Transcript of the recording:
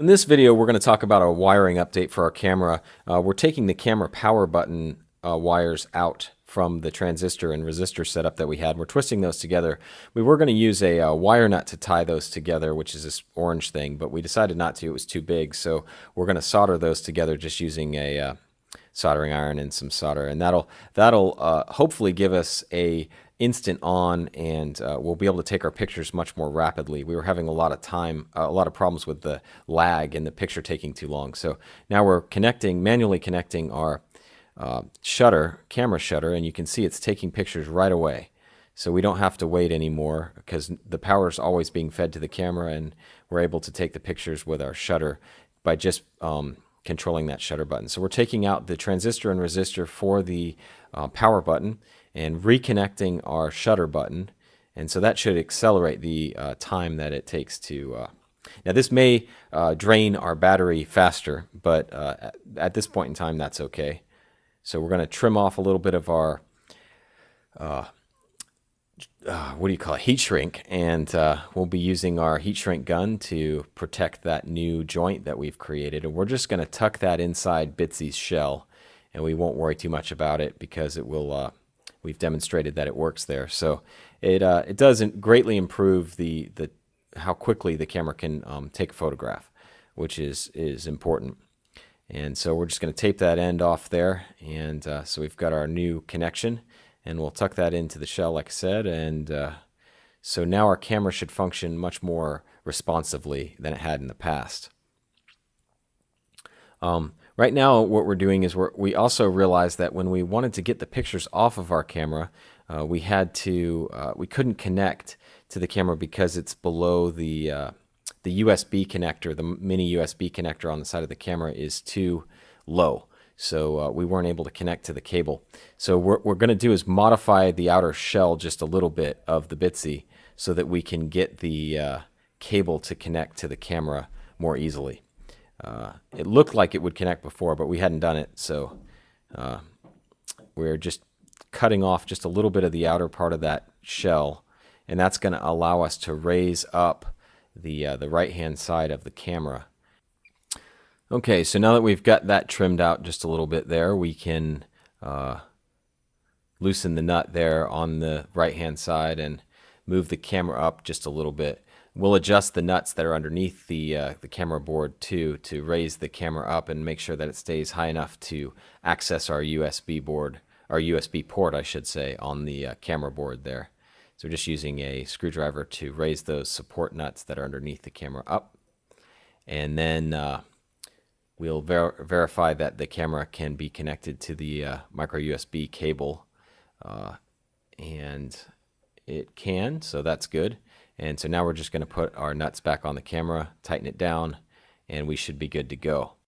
In this video, we're going to talk about a wiring update for our camera. Uh, we're taking the camera power button uh, wires out from the transistor and resistor setup that we had. We're twisting those together. We were going to use a uh, wire nut to tie those together, which is this orange thing, but we decided not to. It was too big, so we're going to solder those together just using a uh, soldering iron and some solder, and that'll that'll uh, hopefully give us a instant on and uh, we'll be able to take our pictures much more rapidly. We were having a lot of time, uh, a lot of problems with the lag and the picture taking too long. So now we're connecting, manually connecting our uh, shutter, camera shutter, and you can see it's taking pictures right away. So we don't have to wait anymore because the power is always being fed to the camera and we're able to take the pictures with our shutter by just um, controlling that shutter button. So we're taking out the transistor and resistor for the uh, power button and reconnecting our shutter button. And so that should accelerate the uh, time that it takes to. Uh, now, this may uh, drain our battery faster, but uh, at this point in time, that's okay. So we're going to trim off a little bit of our, uh, uh, what do you call it, heat shrink, and we'll be using our heat shrink gun to protect that new joint that we've created. And we're just going to tuck that inside Bitsy's shell, and we won't worry too much about it because it will we've demonstrated that it works there. So it uh, it doesn't greatly improve the the how quickly the camera can um, take a photograph, which is is important. And so we're just going to tape that end off there, and uh, so we've got our new connection, and we'll tuck that into the shell, like I said, and uh, so now our camera should function much more responsively than it had in the past. Um, Right now, what we're doing is we're, we also realized that when we wanted to get the pictures off of our camera, uh, we had to uh, we couldn't connect to the camera because it's below the uh, the USB connector, the mini USB connector on the side of the camera is too low. So uh, we weren't able to connect to the cable. So what we're going to do is modify the outer shell just a little bit of the Bitsy so that we can get the uh, cable to connect to the camera more easily. Uh, it looked like it would connect before, but we hadn't done it, so uh, we're just cutting off just a little bit of the outer part of that shell, and that's going to allow us to raise up the uh, the right hand side of the camera. Okay, so now that we've got that trimmed out just a little bit there, we can uh, loosen the nut there on the right hand side and move the camera up just a little bit. We'll adjust the nuts that are underneath the, uh, the camera board too to raise the camera up and make sure that it stays high enough to access our USB board, our USB port, I should say, on the uh, camera board there. So we're just using a screwdriver to raise those support nuts that are underneath the camera up. And then uh, we'll ver verify that the camera can be connected to the uh, micro USB cable. Uh, and it can, so that's good. And so now we're just going to put our nuts back on the camera, tighten it down, and we should be good to go.